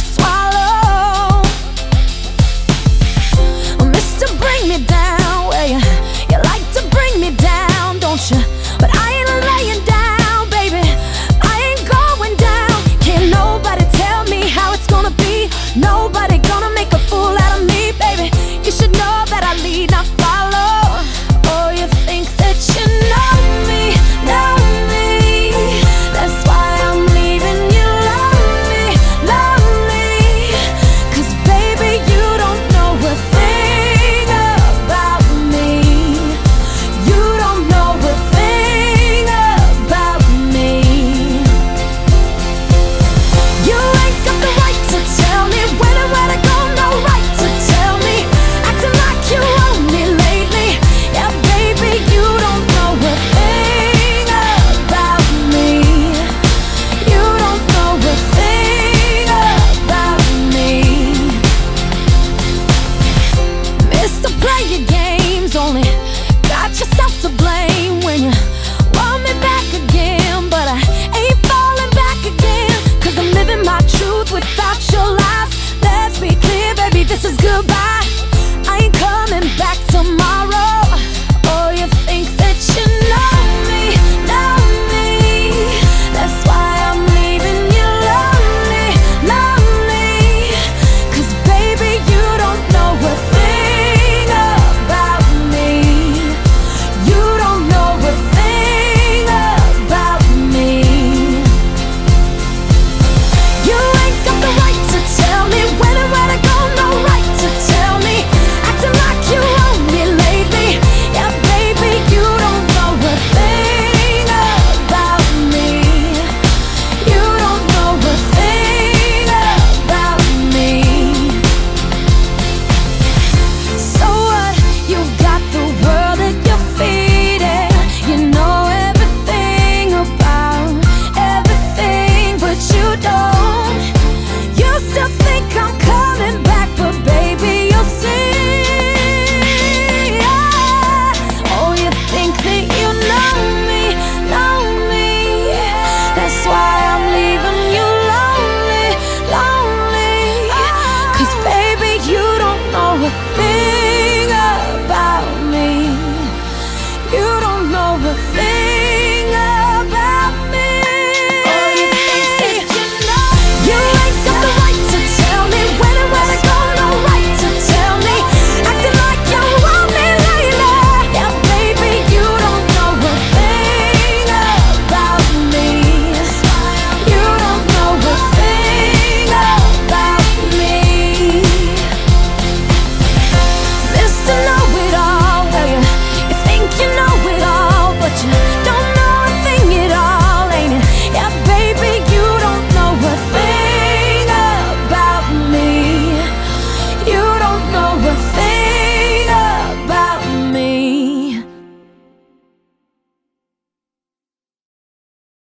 the